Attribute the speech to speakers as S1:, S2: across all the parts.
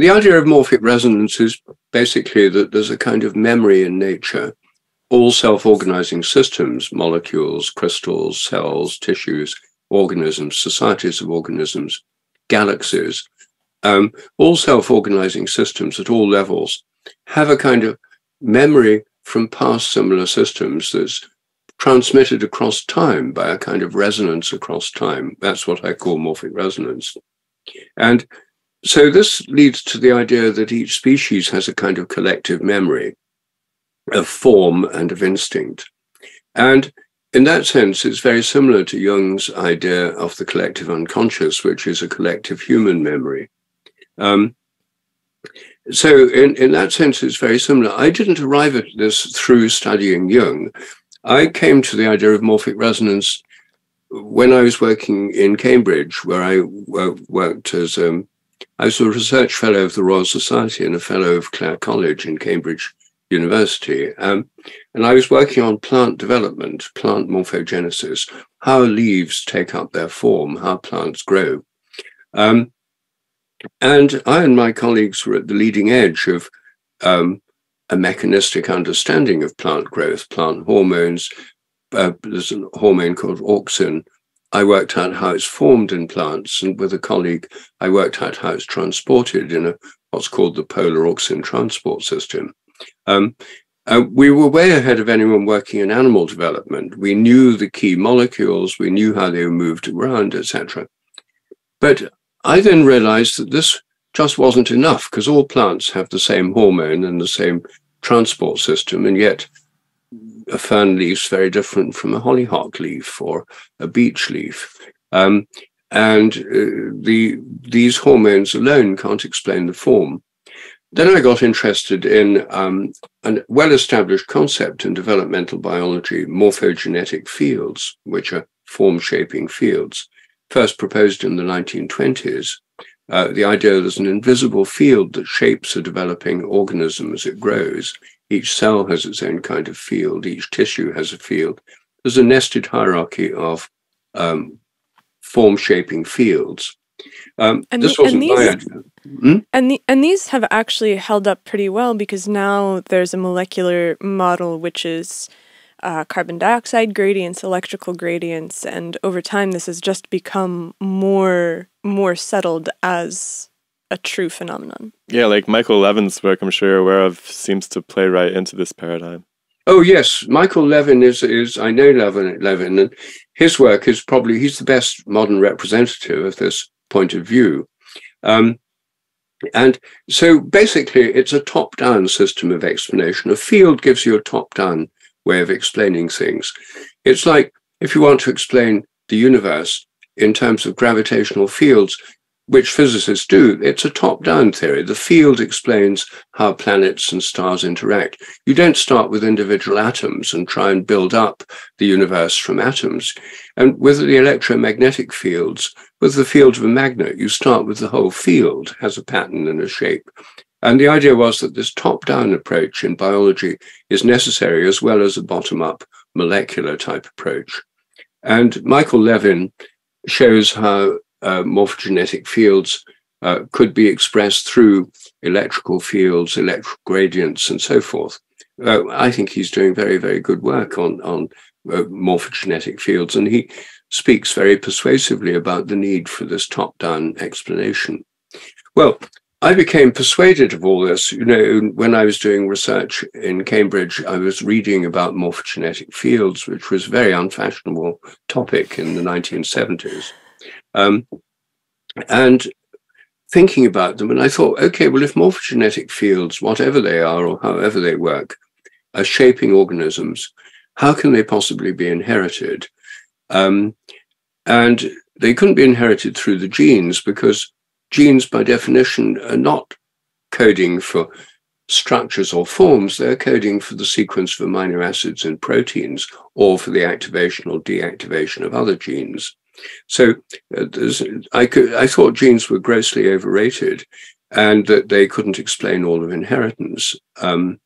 S1: The idea of morphic resonance is basically that there's a kind of memory in nature. All self organizing systems, molecules, crystals, cells, tissues, organisms, societies of organisms, galaxies, um, all self organizing systems at all levels have a kind of memory from past similar systems that's transmitted across time by a kind of resonance across time. That's what I call morphic resonance. And so this leads to the idea that each species has a kind of collective memory of form and of instinct. And in that sense, it's very similar to Jung's idea of the collective unconscious, which is a collective human memory. Um, so in, in that sense, it's very similar. I didn't arrive at this through studying Jung. I came to the idea of morphic resonance when I was working in Cambridge, where I worked as um, I was a research fellow of the Royal Society and a fellow of Clare College in Cambridge University. Um, and I was working on plant development, plant morphogenesis, how leaves take up their form, how plants grow. Um, and I and my colleagues were at the leading edge of um, a mechanistic understanding of plant growth, plant hormones. Uh, there's a hormone called auxin. I worked out how it's formed in plants, and with a colleague, I worked out how it's transported in a what's called the polar auxin transport system. Um, uh, we were way ahead of anyone working in animal development. We knew the key molecules, we knew how they were moved around, etc. But I then realized that this just wasn't enough because all plants have the same hormone and the same transport system, and yet a fern leaf's very different from a hollyhock leaf or a beech leaf. Um, and uh, the these hormones alone can't explain the form. Then I got interested in um, a well-established concept in developmental biology, morphogenetic fields, which are form-shaping fields, first proposed in the 1920s uh, the idea there's an invisible field that shapes a developing organism as it grows. Each cell has its own kind of field, each tissue has a field. There's a nested hierarchy of um, form shaping fields. Um,
S2: and
S1: this
S2: the,
S1: wasn't
S2: and these,
S1: my idea. Hmm?
S2: And, the, and these have actually held up pretty well because now there's a molecular model which is uh, carbon dioxide gradients, electrical gradients, and over time this has just become more more settled as a true phenomenon.
S3: Yeah, like Michael Levin's work, I'm sure you're aware of, seems to play right into this paradigm.
S1: Oh yes, Michael Levin is is I know Levin Levin, and his work is probably he's the best modern representative of this point of view. Um, and so basically, it's a top-down system of explanation. A field gives you a top-down way of explaining things. It's like if you want to explain the universe in terms of gravitational fields, which physicists do, it's a top down theory. The field explains how planets and stars interact. You don't start with individual atoms and try and build up the universe from atoms. And with the electromagnetic fields, with the field of a magnet, you start with the whole field has a pattern and a shape. And the idea was that this top down approach in biology is necessary as well as a bottom up molecular type approach. And Michael Levin shows how uh, morphogenetic fields uh, could be expressed through electrical fields, electrical gradients, and so forth. Uh, I think he's doing very, very good work on, on uh, morphogenetic fields, and he speaks very persuasively about the need for this top down explanation. Well, I became persuaded of all this. You know, when I was doing research in Cambridge, I was reading about morphogenetic fields, which was a very unfashionable topic in the 1970s. Um, and thinking about them, and I thought, okay, well, if morphogenetic fields, whatever they are or however they work, are shaping organisms, how can they possibly be inherited? Um, and they couldn't be inherited through the genes because genes, by definition, are not coding for structures or forms, they're coding for the sequence of amino acids and proteins or for the activation or deactivation of other genes. So uh, I, could, I thought genes were grossly overrated and that they couldn't explain all of inheritance. Um,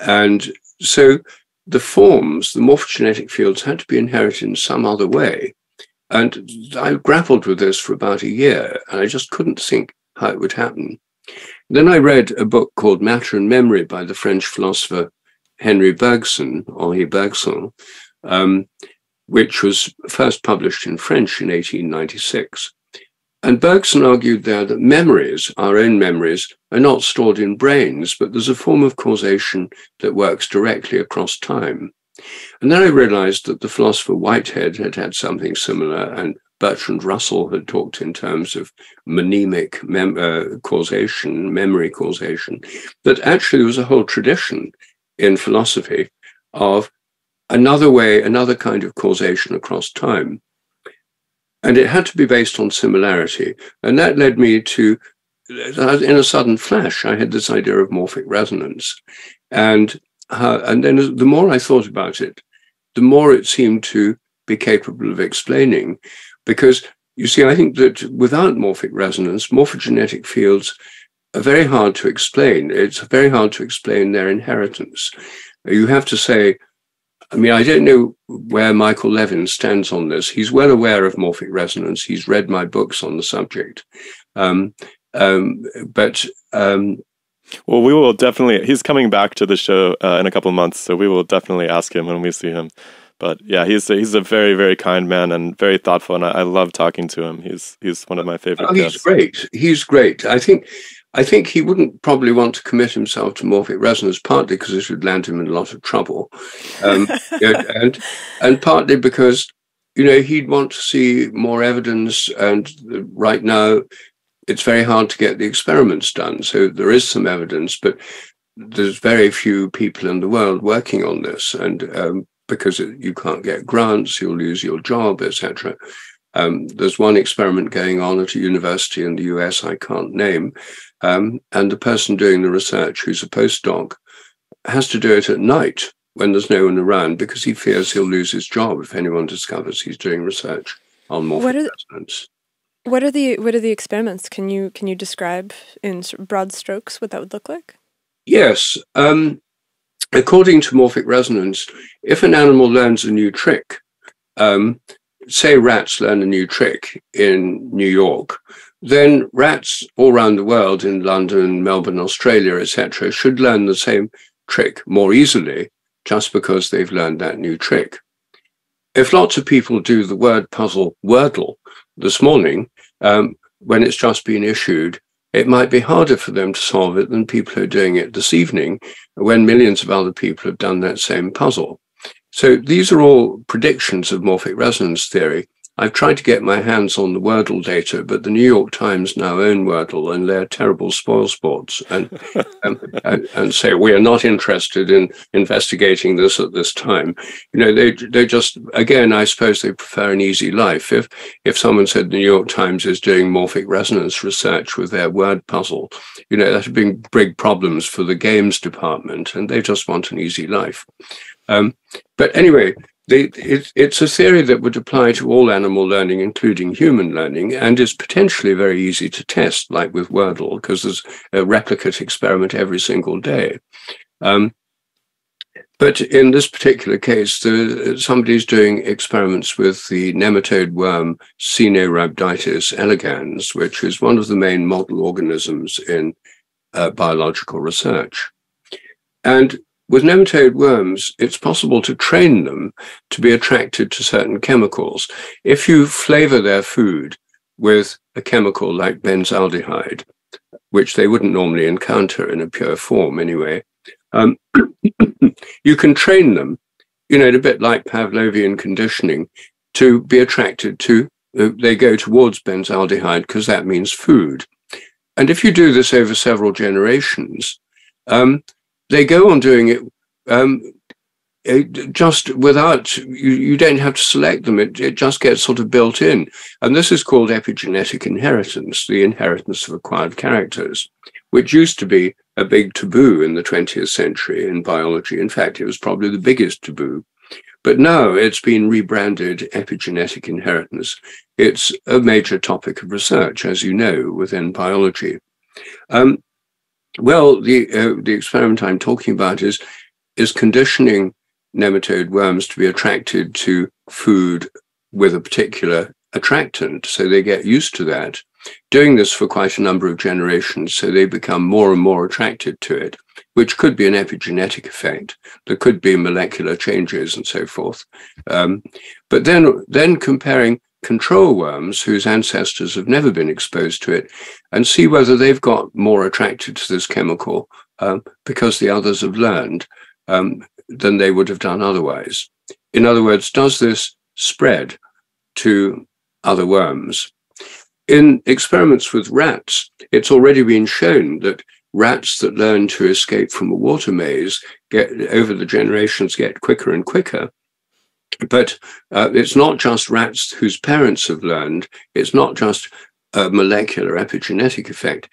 S1: and so the forms, the morphogenetic fields, had to be inherited in some other way. And I grappled with this for about a year, and I just couldn't think how it would happen. Then I read a book called Matter and Memory by the French philosopher Henri Bergson, Henri Bergson, um, which was first published in French in 1896. And Bergson argued there that memories, our own memories, are not stored in brains, but there's a form of causation that works directly across time. And then I realized that the philosopher Whitehead had had something similar, and Bertrand Russell had talked in terms of mnemonic mem- uh, causation, memory causation, that actually there was a whole tradition in philosophy of another way, another kind of causation across time. And it had to be based on similarity. And that led me to, in a sudden flash, I had this idea of morphic resonance. And, uh, and then the more I thought about it, the more it seemed to be capable of explaining. Because you see, I think that without morphic resonance, morphogenetic fields are very hard to explain. It's very hard to explain their inheritance. You have to say, I mean, I don't know where Michael Levin stands on this. He's well aware of morphic resonance. He's read my books on the subject. Um, um, but um,
S3: well, we will definitely. He's coming back to the show uh, in a couple months, so we will definitely ask him when we see him. But yeah, he's a, he's a very very kind man and very thoughtful, and I, I love talking to him. He's he's one of my favorite.
S1: Oh, he's great. He's great. I think I think he wouldn't probably want to commit himself to morphic resonance, partly because this would land him in a lot of trouble, um, and and partly because you know he'd want to see more evidence. And right now, it's very hard to get the experiments done. So there is some evidence, but there's very few people in the world working on this, and um, because you can't get grants, you'll lose your job, etc. Um, there's one experiment going on at a university in the US I can't name, um, and the person doing the research, who's a postdoc, has to do it at night when there's no one around because he fears he'll lose his job if anyone discovers he's doing research on morphic what are, resonance.
S2: What are the what are the experiments? Can you can you describe in broad strokes what that would look like?
S1: Yes. Um, according to morphic resonance, if an animal learns a new trick, um, say rats learn a new trick in New York, then rats all around the world in London, Melbourne, Australia, etc., should learn the same trick more easily just because they've learned that new trick. If lots of people do the word puzzle Wordle this morning, um, when it's just been issued, it might be harder for them to solve it than people who are doing it this evening when millions of other people have done that same puzzle. So these are all predictions of morphic resonance theory. I've tried to get my hands on the Wordle data, but the New York Times now own Wordle, and they're terrible spoilsports, and, and, and and say we are not interested in investigating this at this time. You know, they they just again, I suppose they prefer an easy life. If if someone said the New York Times is doing morphic resonance research with their word puzzle, you know, that would bring big problems for the games department, and they just want an easy life. Um, but anyway, it, it's a theory that would apply to all animal learning, including human learning, and is potentially very easy to test, like with Wordle, because there's a replicate experiment every single day. Um, but in this particular case, the, somebody's doing experiments with the nematode worm Caenorhabditis elegans, which is one of the main model organisms in uh, biological research. And with nematode worms, it's possible to train them to be attracted to certain chemicals. If you flavor their food with a chemical like benzaldehyde, which they wouldn't normally encounter in a pure form anyway, um, you can train them, you know, a bit like Pavlovian conditioning, to be attracted to, uh, they go towards benzaldehyde because that means food. And if you do this over several generations, um, they go on doing it um, it just without you, you don't have to select them. It, it just gets sort of built in. And this is called epigenetic inheritance the inheritance of acquired characters which used to be a big taboo in the 20th century in biology. In fact it was probably the biggest taboo. But now it's been rebranded epigenetic inheritance. It's a major topic of research as you know within biology. Um, well, the uh, the experiment I'm talking about is is conditioning nematode worms to be attracted to food with a particular attractant, so they get used to that. doing this for quite a number of generations, so they become more and more attracted to it, which could be an epigenetic effect. There could be molecular changes and so forth. Um, but then, then comparing control worms whose ancestors have never been exposed to it and see whether they've got more attracted to this chemical um, because the others have learned um, than they would have done otherwise. In other words, does this spread to other worms? In experiments with rats, it's already been shown that rats that learn to escape from a water maze get over the generations get quicker and quicker but uh, it's not just rats whose parents have learned, it's not just a molecular epigenetic effect.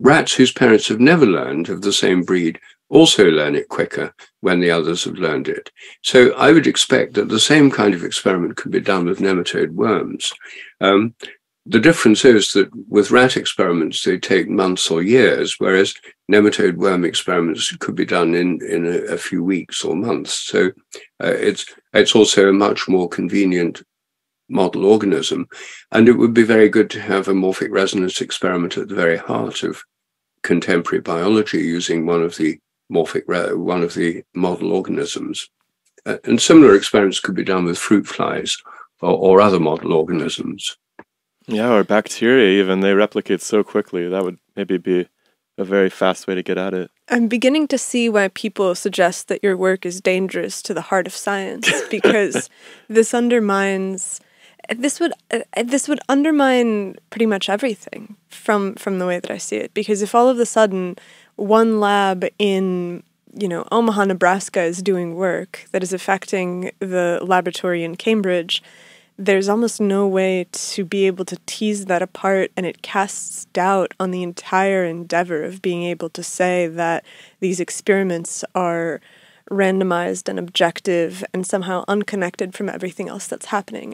S1: Rats whose parents have never learned of the same breed also learn it quicker when the others have learned it. So I would expect that the same kind of experiment could be done with nematode worms. Um, the difference is that with rat experiments, they take months or years, whereas nematode worm experiments could be done in, in a, a few weeks or months. So uh, it's, it's also a much more convenient model organism. And it would be very good to have a morphic resonance experiment at the very heart of contemporary biology using one of the morphic, one of the model organisms. Uh, and similar experiments could be done with fruit flies or, or other model organisms.
S3: Yeah, or bacteria even they replicate so quickly. That would maybe be a very fast way to get at it.
S2: I'm beginning to see why people suggest that your work is dangerous to the heart of science because this undermines this would uh, this would undermine pretty much everything from from the way that I see it because if all of a sudden one lab in you know Omaha Nebraska is doing work that is affecting the laboratory in Cambridge there's almost no way to be able to tease that apart, and it casts doubt on the entire endeavor of being able to say that these experiments are randomized and objective and somehow unconnected from everything else that's happening.